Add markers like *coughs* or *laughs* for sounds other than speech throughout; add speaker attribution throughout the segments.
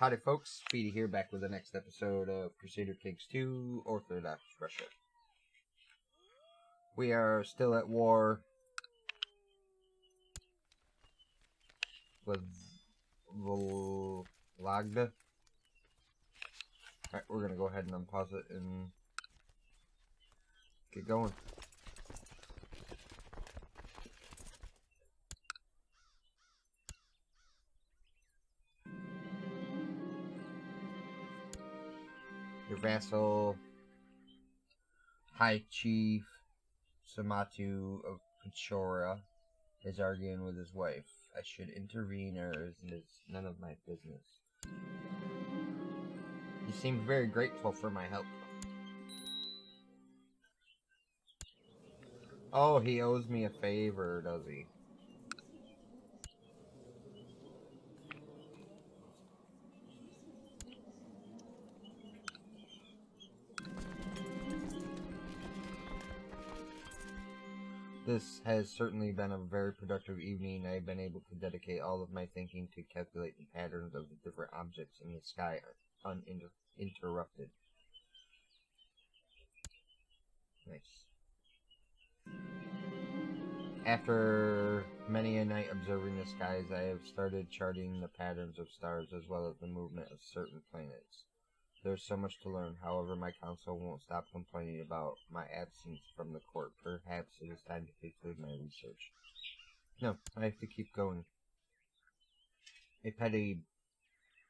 Speaker 1: Howdy folks, Feedguy here back with the next episode of Crusader Kings 2 Orthodox Russia. We are still at war with Vologda. Alright, we're gonna go ahead and unpause it and get going. Your vassal, High Chief Samatu of Pechora is arguing with his wife. I should intervene or is it none of my business? He seemed very grateful for my help. Oh, he owes me a favor, does he? This has certainly been a very productive evening. I have been able to dedicate all of my thinking to calculate the patterns of the different objects in the sky uninterrupted. Nice. After many a night observing the skies, I have started charting the patterns of stars as well as the movement of certain planets. There's so much to learn, however my council won't stop complaining about my absence from the court. Perhaps it is time to conclude my research. No, I have to keep going. A petty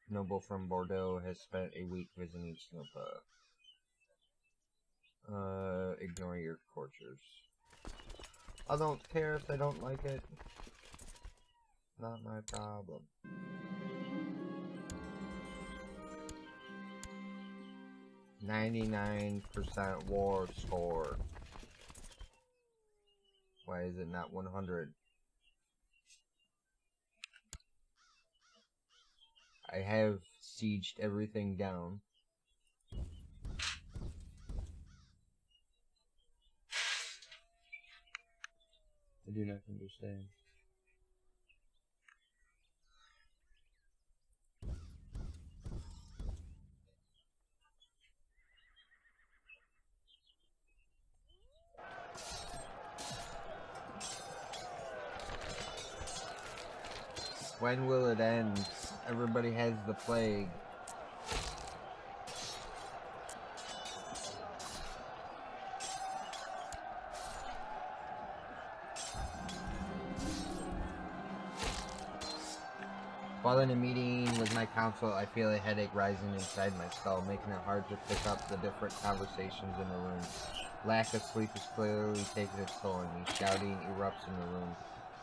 Speaker 1: noble from Bordeaux has spent a week visiting Snopa. Uh, ignore your tortures. I don't care if they don't like it. Not my problem. 99% war score. Why is it not 100? I have sieged everything down. I do not understand. When will it end? Everybody has the plague. While in a meeting with my council, I feel a headache rising inside my skull, making it hard to pick up the different conversations in the room. Lack of sleep is clearly taking its toll on me. Shouting erupts in the room.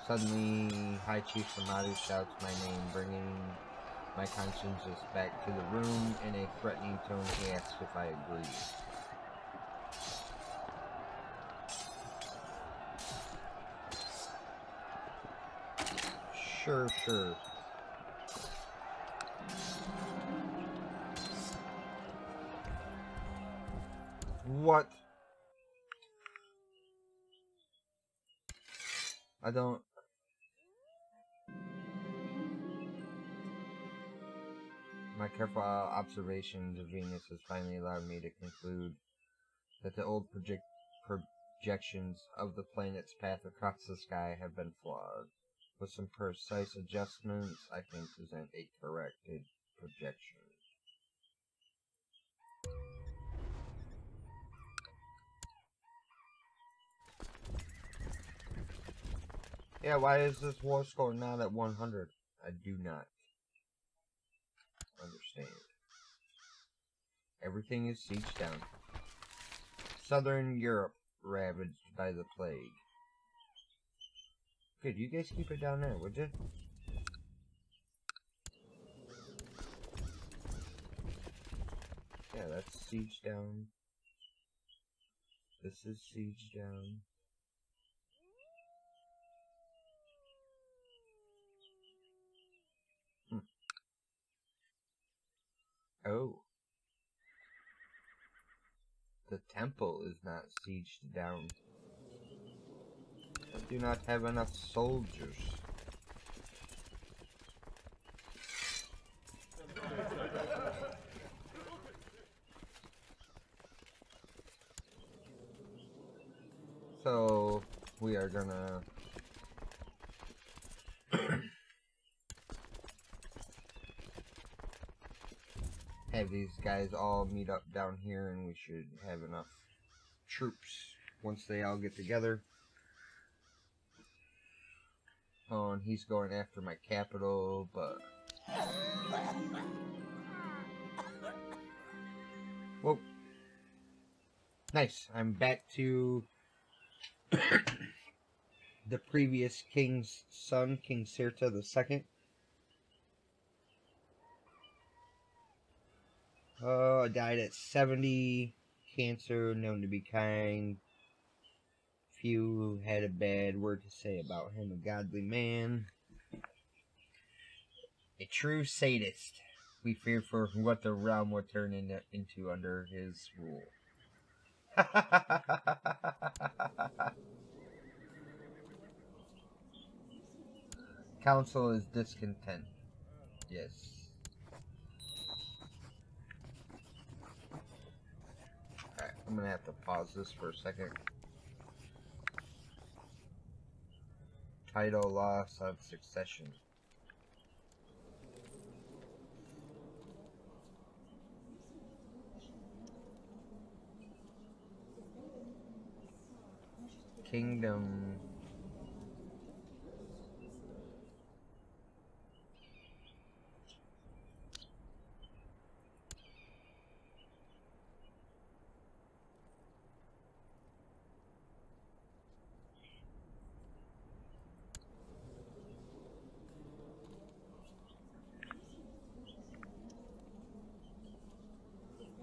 Speaker 1: Suddenly, High Chief Samadu shouts my name, bringing my conscience back to the room. In a threatening tone, he asks if I agree. Sure, sure. What? I don't... My careful observations of Venus has finally allowed me to conclude that the old project projections of the planet's path across the sky have been flawed. With some precise adjustments, I can present a corrected projection. Yeah, why is this war score not at 100? I do not Everything is sieged down. Southern Europe ravaged by the plague. Good, you guys keep it down there, would you? Yeah, that's siege down. This is siege down. Oh. The temple is not sieged down. I do not have enough soldiers. So, we are gonna have these guys all meet up down here and we should have enough troops once they all get together. Oh, and he's going after my capital, but... Whoa. Nice. I'm back to *coughs* the previous king's son, King Sirta the second. Oh, I died at 70. Cancer, known to be kind. Few had a bad word to say about him, a godly man. A true sadist. We fear for what the realm will turn into, into under his rule. *laughs* Council is discontent. Yes. Alright, I'm gonna have to pause this for a second. Title loss of succession. Kingdom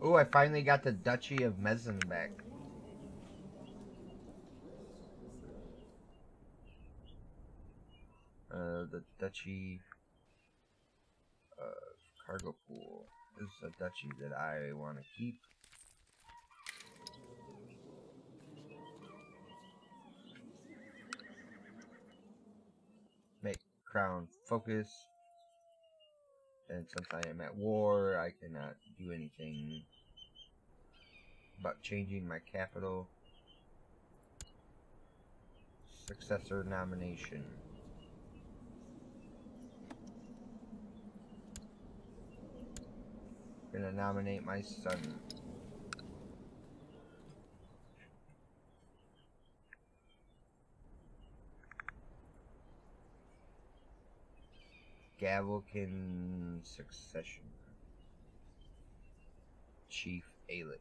Speaker 1: Oh, I finally got the Duchy of Mesen back. Uh, the Duchy of Cargo Pool is a duchy that I want to keep. Make crown focus. And since I am at war, I cannot do anything but changing my capital. Successor nomination. Gonna nominate my son. Gavelkind succession. Chief Alec.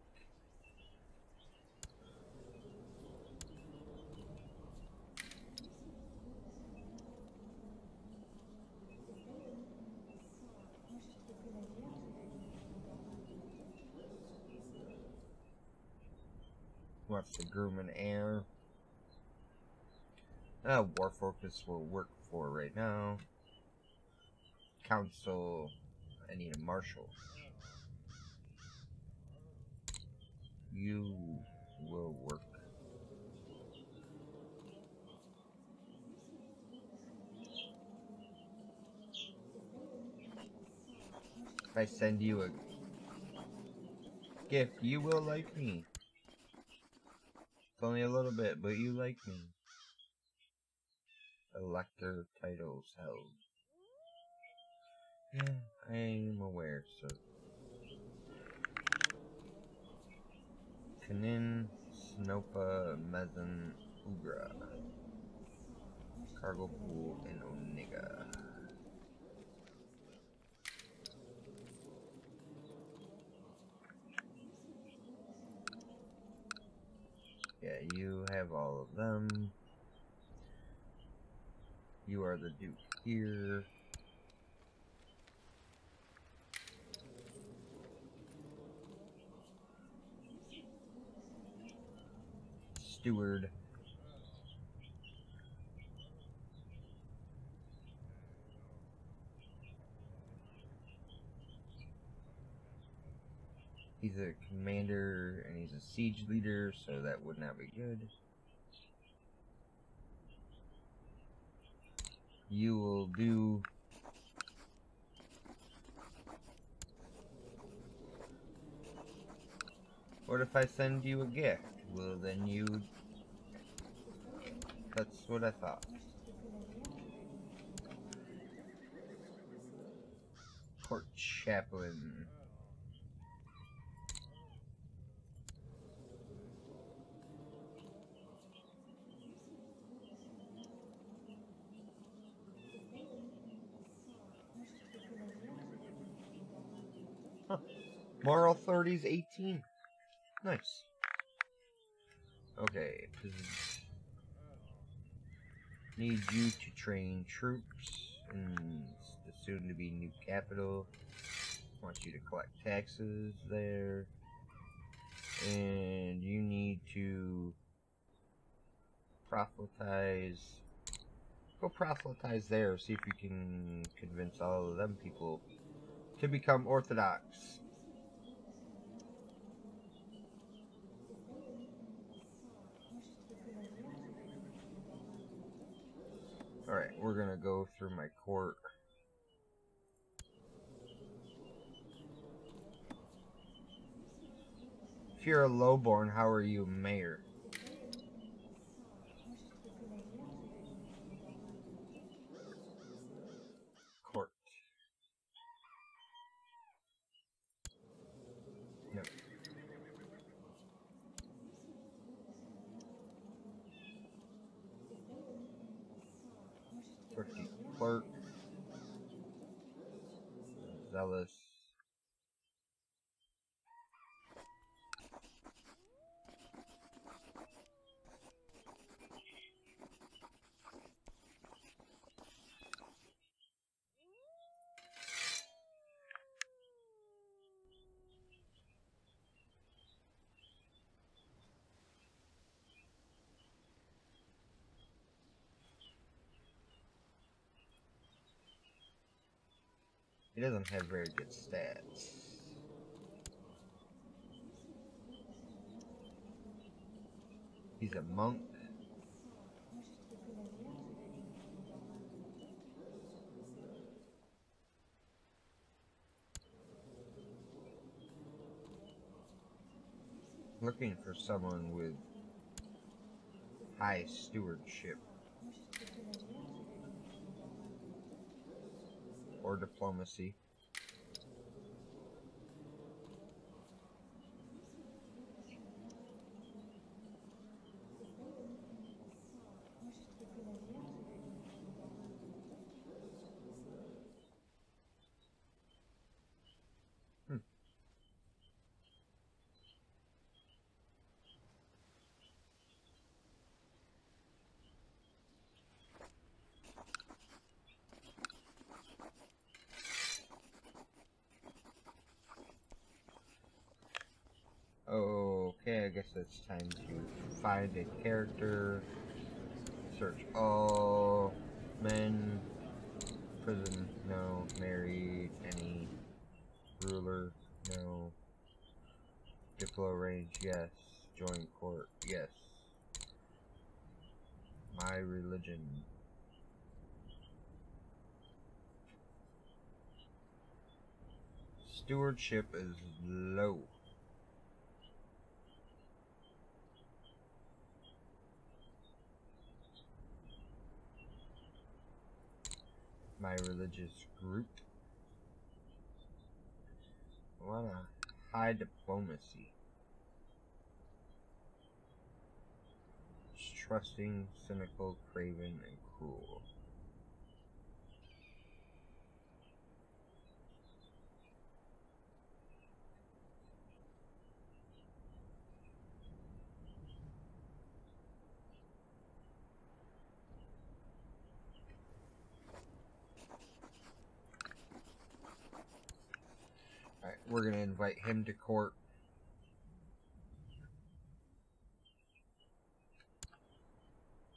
Speaker 1: Wants to groom an heir. Uh, War Focus will work for right now. Council, I need a marshal. You will work. If I send you a gift, you will like me. Only a little bit, but you like me. Elector titles held. Yeah, I am aware, so. Kanin, Snopa, Mesen, Ugra. Kargopol, and Oniga. Yeah, you have all of them. You are the Duke here. Steward. He's a commander and he's a siege leader, so that would not be good. You will do What if I send you a gift? Will then you That's what I thought. Court chaplain. Moral 30s 18. Nice. Okay. Need you to train troops in the soon to be new capital. Want you to collect taxes there. And you need to proselytize. Go proselytize there. See if you can convince all of them people to become Orthodox. Alright, we're gonna go through my court. If you're a lowborn, how are you mayor? He doesn't have very good stats. He's a monk. Looking for someone with high stewardship. Or diplomacy. Hmm. Okay, I guess it's time to find a character. Search all men, prison, no, married, any, ruler, no, diplo range, yes, join court, yes. My religion. Stewardship is low. My religious group. Want a high diplomacy. Trusting, cynical, craven, and cruel. Alright, we're gonna invite him to court.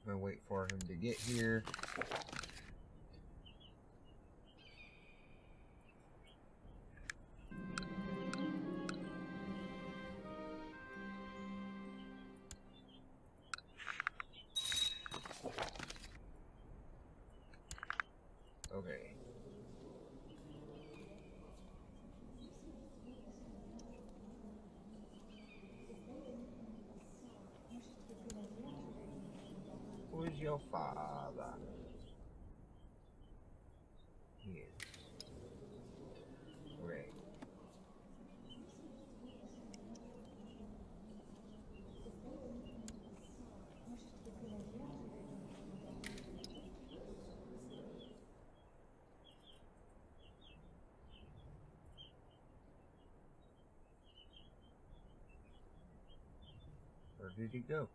Speaker 1: I'm gonna wait for him to get here. Father. Yes. Right. Where did he go?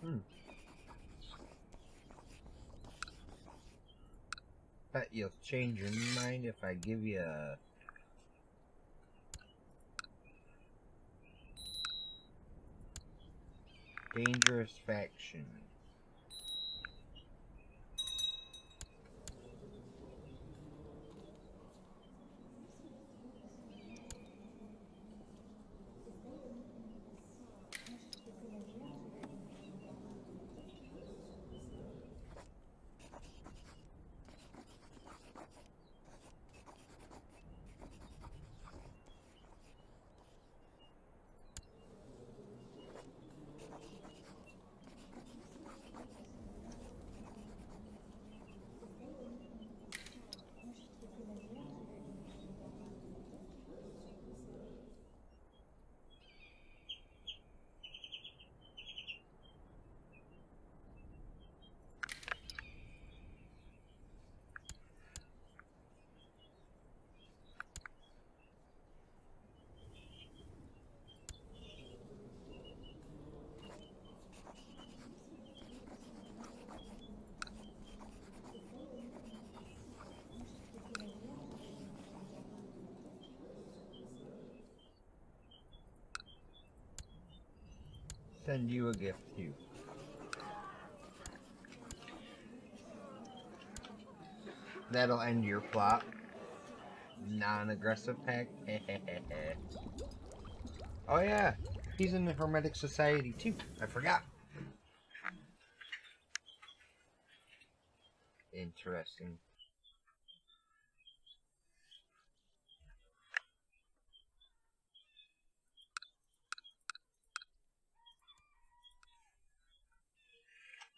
Speaker 1: Hmm. Bet you'll change your mind if I give you a... Dangerous faction. Send you a gift too. That'll end your plot. Non-aggressive pack. *laughs* oh yeah, he's in the Hermetic Society too. I forgot. Interesting.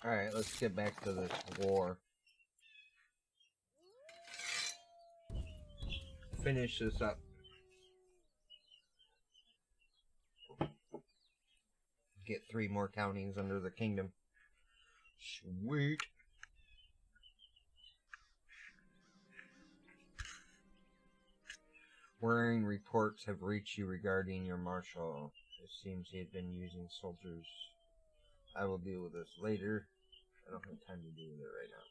Speaker 1: Alright, let's get back to this war. Finish this up. Get three more counties under the kingdom. Sweet. Worrying reports have reached you regarding your marshal. It seems he had been using soldiers I will deal with this later. I don't have time to deal with it right now.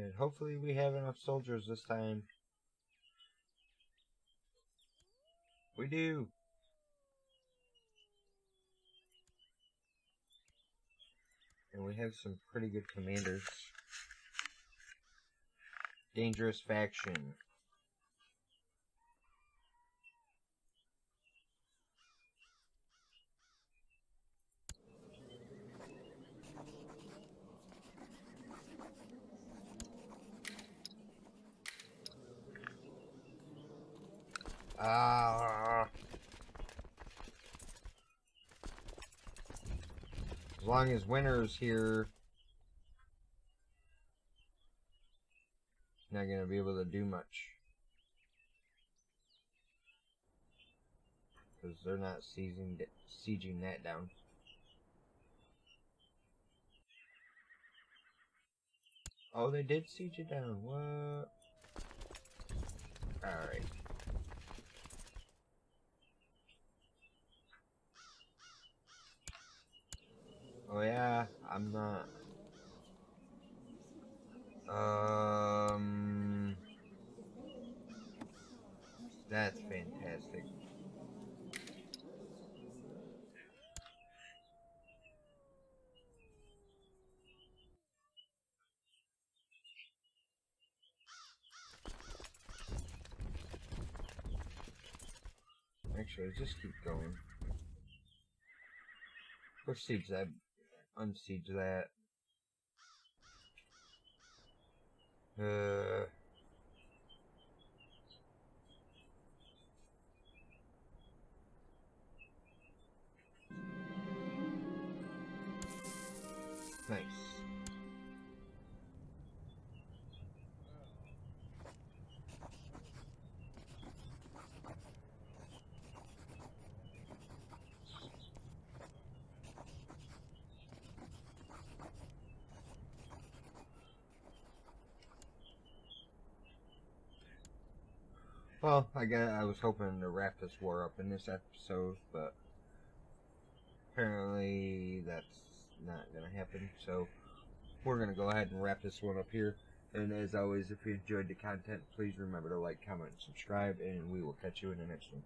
Speaker 1: And hopefully we have enough soldiers this time. We do. And we have some pretty good commanders. Dangerous faction. Ah. As long as winter's here, not gonna be able to do much. Because they're not sieging, sieging that down. Oh, they did siege it down. What? Alright. Oh yeah, I'm not. Um, that's fantastic. Actually, just keep going. Proceeds, I Unsiege that. Uh. Nice. Well, I guess I was hoping to wrap this war up in this episode, but apparently that's not gonna happen. So we're gonna go ahead and wrap this one up here. And as always, if you enjoyed the content, please remember to like, comment, and subscribe, and we will catch you in the next one.